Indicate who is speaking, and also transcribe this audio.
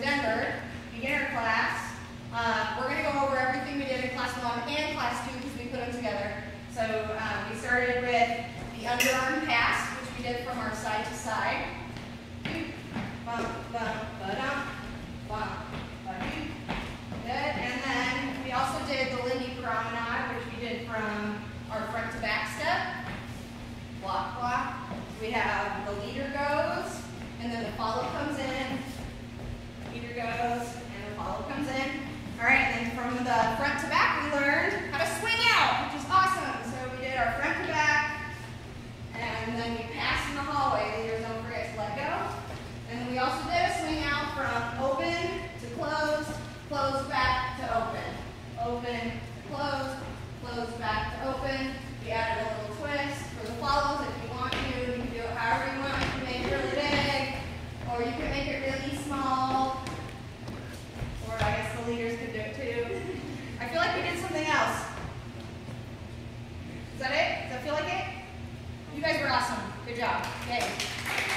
Speaker 1: Denver, beginner class. Uh, we're going to go over everything we did in class one and class two because we put them together. So um, we started with the underarm pass, which we did from our side to side. Good. And then we also did the Lindy Promenade, which we did from our front to back step. Block, block. We have the leader goes, and then the follow comes in. Leader goes, and the follow comes in. All right, and then from the front to back, we learned how to swing out, which is awesome. So we did our front to back, and in the hallway. Leaders don't forget to let go. And then we also did a swing out from um, open to close, close back to open. Open, close, close back to open. We added a little twist for the follows if you want to. You can do it however you want. You can make it really big, or you can make it really small. Or I guess the leaders could 就这样练一下